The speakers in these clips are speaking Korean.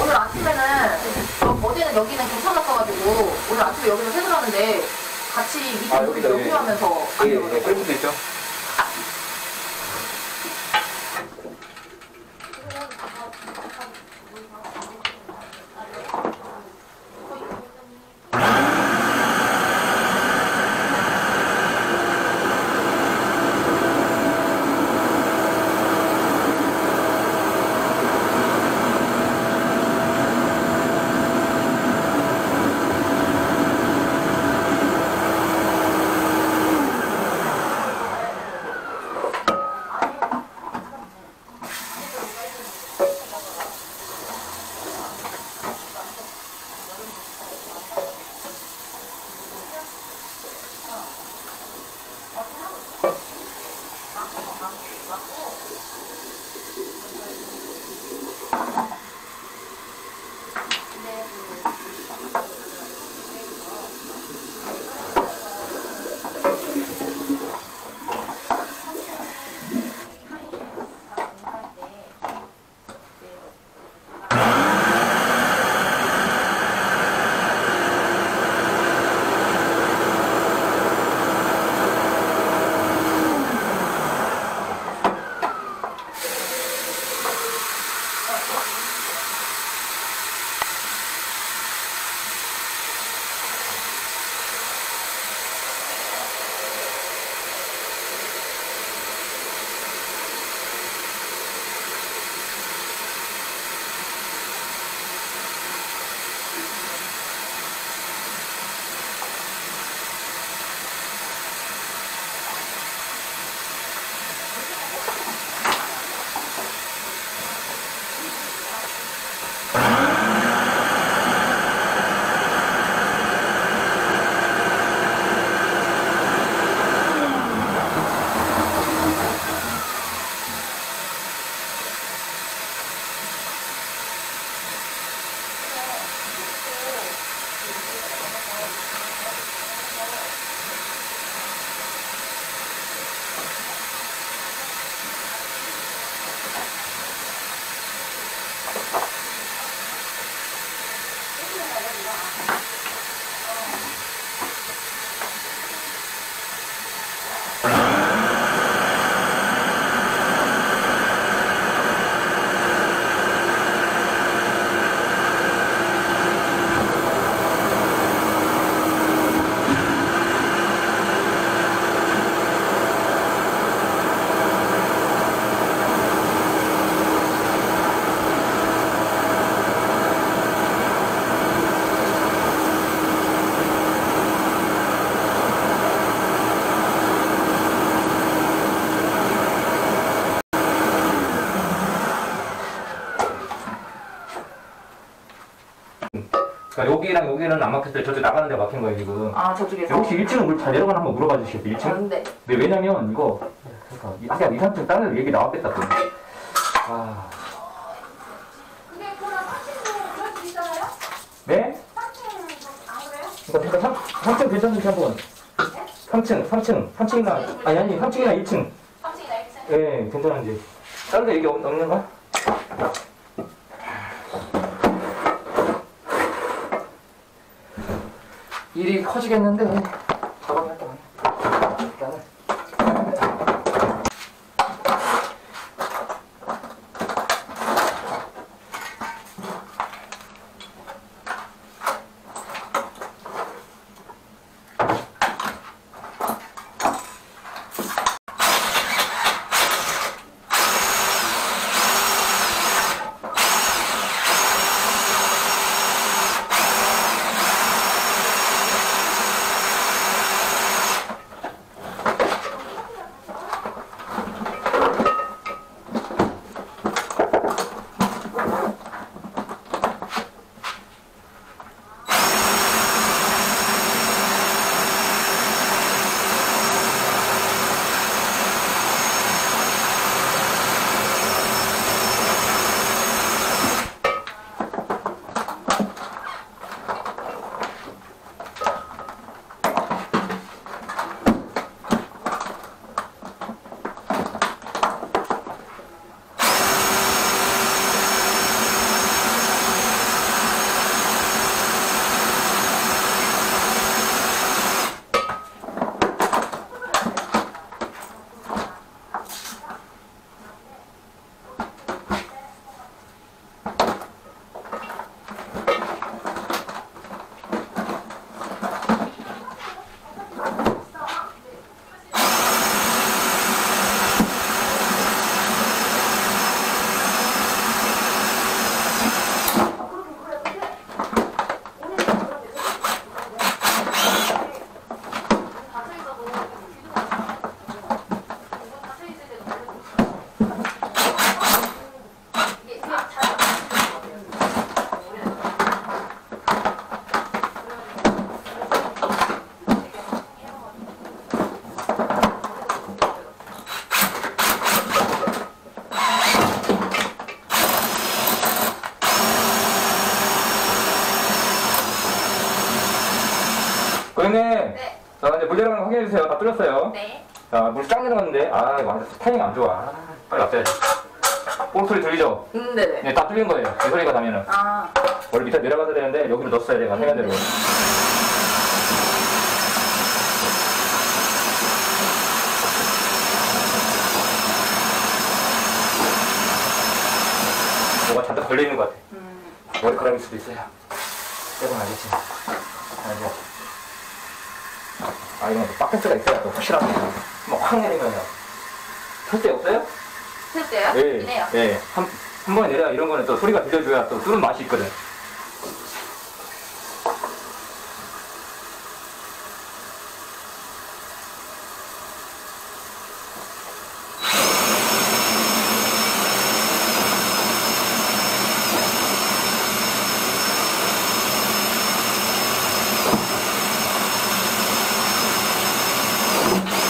오늘 아침에는 어, 어제는 여기는 괜찮았어가지고 오늘 아침에 여기서 세수하는데 같이 아, 물이 여기다, 예. 역류하면서 안 예, 예. 그럴 수도 있죠. 그러니까 여기랑 여기는 안 막혔어요. 저쪽 나가는 데 막힌 거예요, 지금. 아 저쪽에서. 혹시 1층은 물 잘 내려가나 한번 물어봐 주시겠어요, 1층? 아, 근데 네, 왜냐면 이거 그러니까 아까 2, 3층 다른 데 얘기 나왔겠다 또. 아, 근데 그거랑 상층도 그럴 수 있잖아요? 네? 상층은 안 그래요? 그러니까 3, 3층 괜찮은지 한번. 3층, 3층, 3층이나 아니 아니 3층이나 2층. 3층이나 1층? 예, 괜찮은지. 다른 데 얘기 없, 없는가? 일이 커지겠는데 다 뚫렸어요. 네. 자, 물쫙 내려갔는데, 아, 이거 타이밍 안 좋아. 아, 빨리 납둬야지. 볼 소리 들리죠? 음, 네네. 네, 딱 뚫린 거예요. 이 소리가 나면은. 아, 원래 밑에 내려가야 되는데, 여기로 넣었어야 돼요. 해면대로. 뭐가 잔뜩 걸려있는 것 같아. 음. 머리카락일 수도 있어요. 빼고는 알겠지. 아니요. 아, 이건 또 바켓스가 있어야 또 확실하게. 뭐확 내리면요. 설대 없어요? 됐어요? 예. 이네요. 예. 한, 한 번에 내려 이런 거는 또 소리가 들려줘야 또 뚫는 맛이 있거든.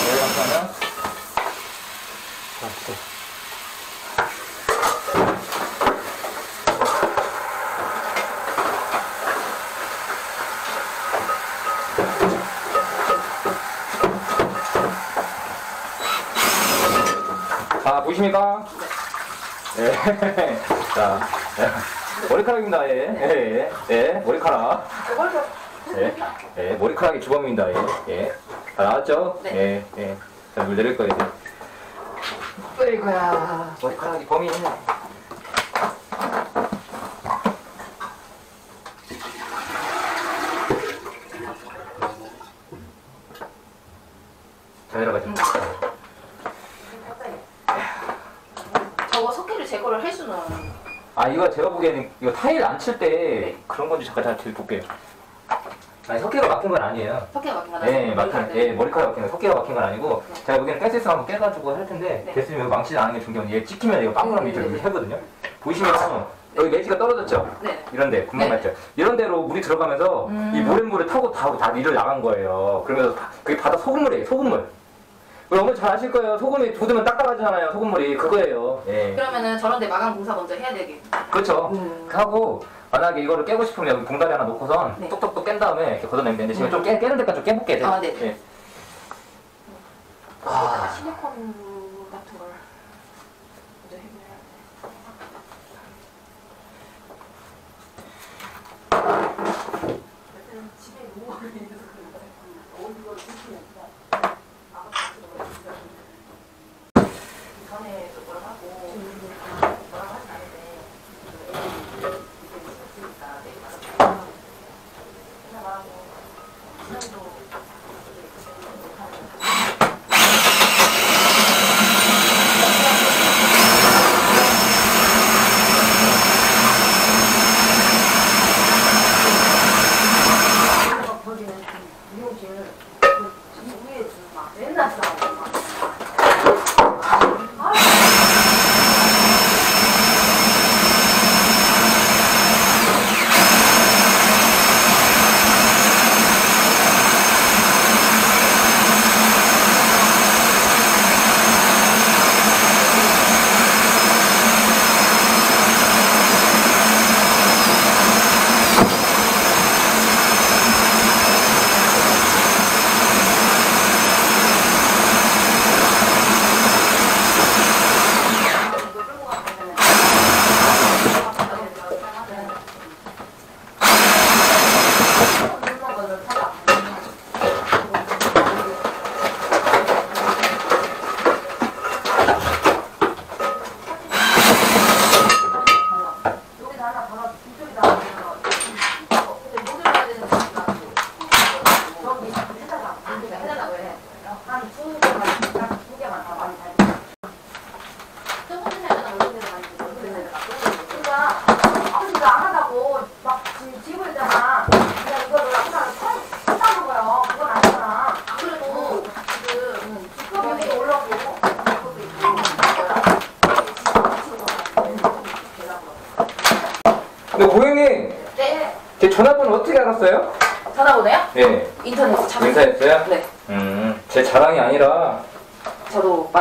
내려가면 자, 또. 자, 보이십니까? 예. 자, 예. 머리카락입니다, 예. 예, 예. 예, 머리카락. 예. 예, 머리카락이 주범입니다, 예. 예. 다 나왔죠? 네. 예, 예. 자, 물 내릴 거예요, 이제. 어이구야. 머리카락이 범인이네. 자, 내려가죠. 음. 저거 석기를 제거를 할 수는. 아 이거 제가 보기에는 이거 타일 안 칠때 네. 그런 건지 잠깐 잘 볼게요. 아니 석계가 막힌 건 아니에요. 석기가 막힌 건 예, 아니고 막힌, 머리카락은. 예, 머리카락 막힌 거, 석계가 막힌 건 아니고 제가 보기에는 가스에서 한번 깨가지고 할 텐데 네. 됐으면 이거 망치지 않은 게 중요한 게얘 찍히면 이거 빵꾸랑 밑으로 네, 네. 해거든요. 보시면 여기 매지가 떨어졌죠. 네. 이런데 구멍 네. 났죠. 이런 데로 물이 들어가면서 음. 이 모래물을 타고 다, 다 위를 나간 거예요. 그러면서 다- 그게 바다 소금물이에요. 소금물. 우리 어머니 잘 아실 거예요. 소금이 돋으면 딱딱하잖아요. 소금물이 그거예요. 예. 그러면은 저런데 마감 공사 먼저 해야 되겠. 그렇죠. 음. 하고 만약에 이거를 깨고 싶으면 여기 봉다리 하나 놓고선 네. 똑똑똑 깬 다음에 이렇게 걷어내면 되는데 지금 음. 좀 깨, 깨는 데까지 좀 깨볼게. 요 아, 네. 예. 아. 아. 실리콘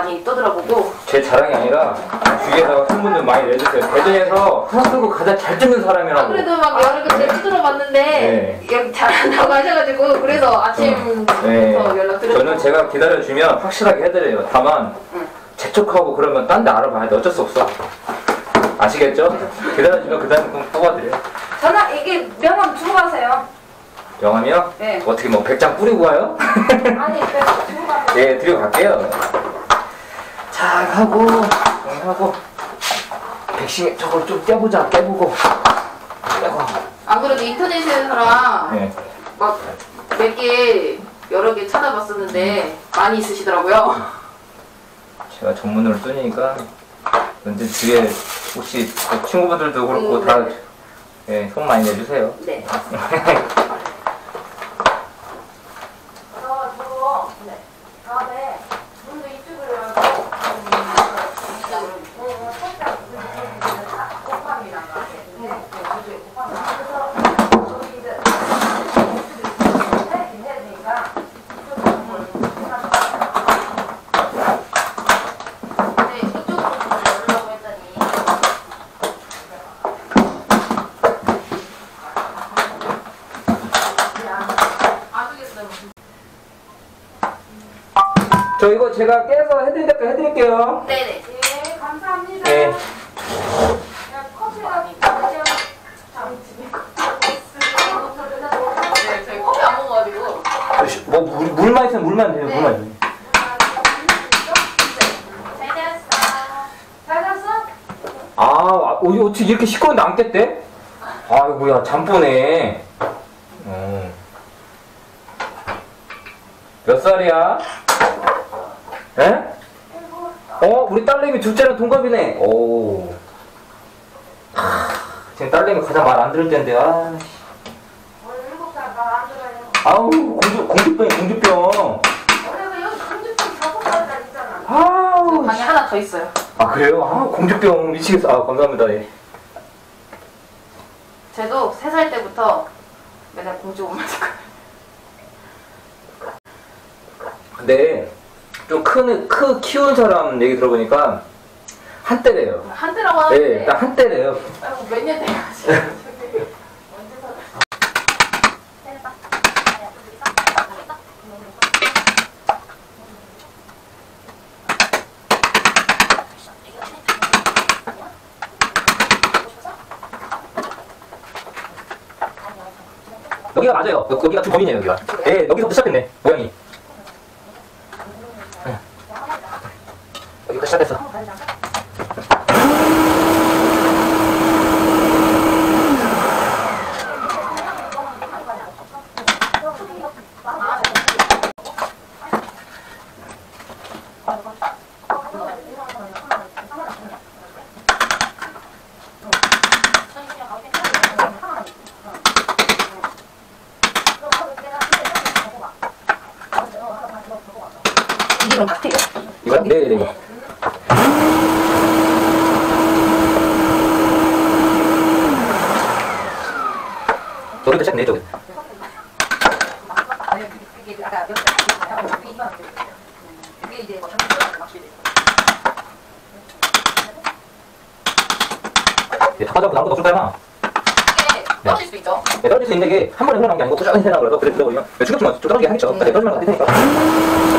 많이 떠들어보고 제 자랑이 아니라 주위에서 큰 분들 많이 내주세요. 대전에서 한국고 가장 잘 찍는 사람이라고. 안 그래도 막 여러 개 두드려봤는데 네. 여기 잘한다고 하셔가지고 그래서 아침부터 네. 연락드렸고 저는 제가 기다려주면 확실하게 해드려요. 다만 응. 재촉하고 그러면 딴 데 알아봐야 돼. 어쩔 수 없어. 아시겠죠? 기다려주면 그 다음에 꼭 뽑아드려요. 전화 이게 명함 주고 가세요 영암이요? 네 어떻게 뭐 100장 뿌리고 가요? 아니 네, 주고 가세요 네, 드리고 갈게요. 자, 하고, 하고, 백신 저걸 좀 떼보자, 떼보고. 떼고. 안 그래도 인터넷에서랑 네. 막몇개 여러 개 찾아봤었는데 많이 있으시더라고요 제가 전문으로 쓰니까 근데 주위에 혹시 그 친구분들도 그렇고 음, 다 네. 예, 손 많이 내주세요. 네 저, 저, 네. 다음에 문도 이쪽으로 열고, 음, 이쪽으로, 어, 살짝, 곱함이랑 같이. 네, 네, 이쪽에 곱함이. 그래서, 저기 이제, 이쪽에 해야긴 해야 되니까, 이쪽으로 뭘 해가지고. 네, 이쪽으로 좀 열으려고 했더니, 아주겠어요. 저 이거 제가 깨서 해드릴까 해드릴게요. 네네. 네, 감사합니다. 네. 야, 커피가 그냥 네, 저희 커피 안 먹어가지고. 뭐 물, 물만 있으면 물만 돼요. 네. 물만. 돼요. 잘 잤어. 잘 잤어? 아, 어, 이거 어떻게 이렇게 시끄러운데 안 깼대? 아이고야 잠보네. 어. 몇 살이야? 에? 어, 우리 딸내미 둘째랑 동갑이네. 오. 하, 지금 딸내미 가장 말 안 들을 텐데, 아. 아우, 공주, 공주병이 공주병. 아우. 방에 하나 더 있어요. 아, 그래요? 아, 공주병 미치겠어. 아, 감사합니다. 예. 쟤도 세살 때부터 맨날 공주 옷만 입고. 근데 좀 큰, 크 키운 사람 얘기 들어보니까 한때래요. 한때라고 하는데. 네, 딱 한때래요. 아이고 몇년. 언제 사? 여기가 맞아요. 여- 여기가 두 범이네요, 여기가. 예, 여기서부터 시작했네, 모양이. 예. 여기부터 시작했어. 이건 같아요. 이거? 네, 네, 네. 여기부터 시작했네, 저기. 이게? 이게 이게 이래. 예, 다 가져고 아무것도 없을 거야. 이게 떨어질 수 있죠. 네, 떨어질 수 있는 게한 번에 흘러나온 게 아니고 꾸준히 흘러나고 그래서 그래 들어보면 충격주면 좀 떨어지게 하겠죠. 떨어지면 안 되니까.